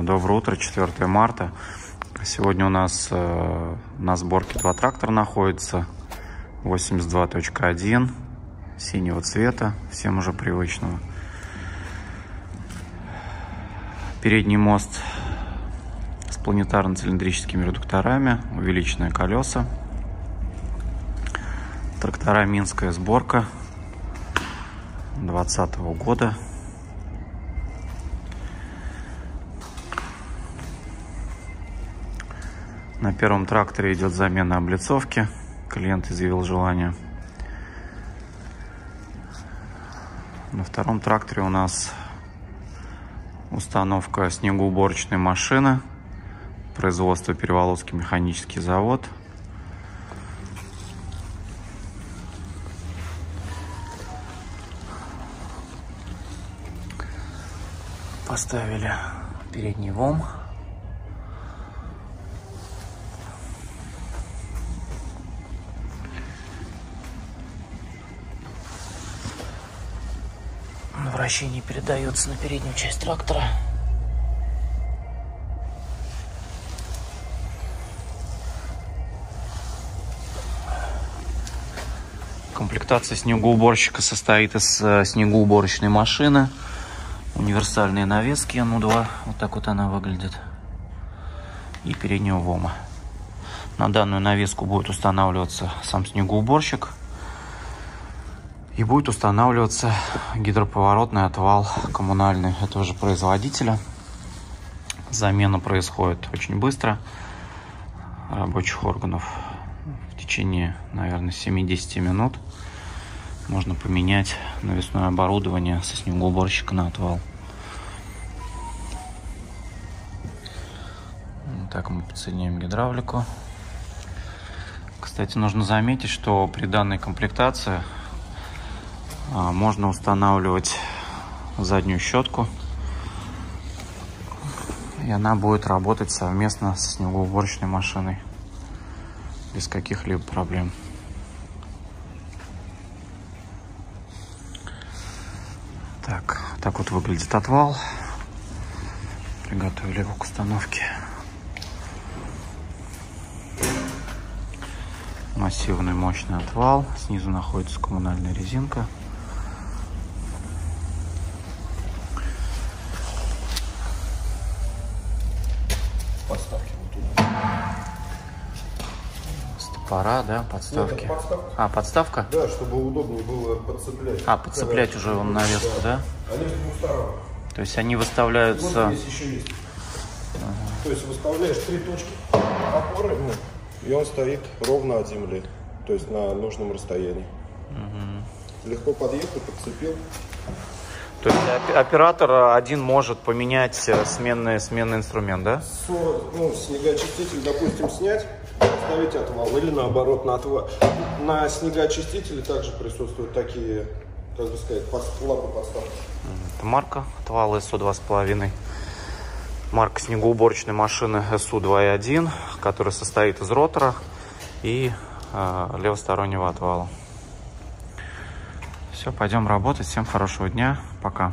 Доброе утро, 4 марта. Сегодня у нас э, на сборке два трактора находятся. 82.1 синего цвета, всем уже привычного. Передний мост с планетарно-цилиндрическими редукторами, увеличенные колеса. Трактора Минская сборка 2020 года. На первом тракторе идет замена облицовки. Клиент изъявил желание. На втором тракторе у нас установка снегоуборочной машины. Производство Переволодский механический завод. Поставили передний ВОМ. Вращение передается на переднюю часть трактора. Комплектация снегоуборщика состоит из э, снегоуборочной машины, универсальные навески, ну два, вот так вот она выглядит, и переднего ВОМа. На данную навеску будет устанавливаться сам снегоуборщик – и будет устанавливаться гидроповоротный отвал коммунальный этого же производителя. Замена происходит очень быстро рабочих органов. В течение, наверное, 7-10 минут можно поменять навесное оборудование со снегоуборщика на отвал. Так мы подсоединяем гидравлику. Кстати, нужно заметить, что при данной комплектации можно устанавливать заднюю щетку. И она будет работать совместно с снегоуборочной машиной. Без каких-либо проблем. Так, так вот выглядит отвал. Приготовили его к установке. Массивный мощный отвал. Снизу находится коммунальная резинка. Стопора, да, подставки. Нет, подставка. А, подставка? Да, чтобы удобнее было подцеплять. А, подцеплять уже вон навеску, да? да? Они. То есть они выставляются... Вот здесь еще есть. Ага. То есть выставляешь три точки опоры, ну, и он стоит ровно от земли. То есть на нужном расстоянии. Угу. Легко подъехал, подцепил. То есть оператор один может поменять э, сменный, сменный инструмент, да? 40, ну, снегоочиститель, допустим, снять, поставить отвал. Или наоборот, на, отвал. на снегоочистителе также присутствуют такие, как бы сказать, лапы подставки. Это марка отвала СУ 2,5. Марка снегоуборочной машины СУ 2.1, которая состоит из ротора и э, левостороннего отвала. Все, пойдем работать. Всем хорошего дня. Пока.